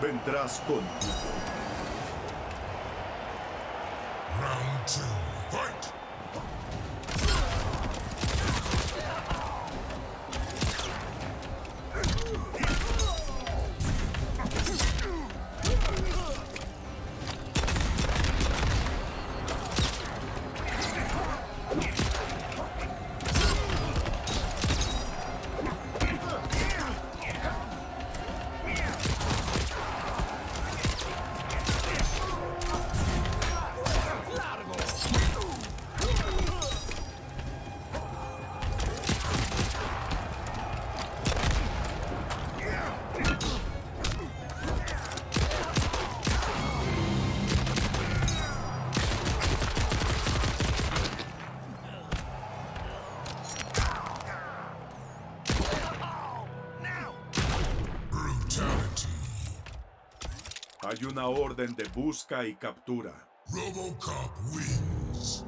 vendrás conmigo. Round two, fight! Hay una orden de busca y captura. Robocop wins.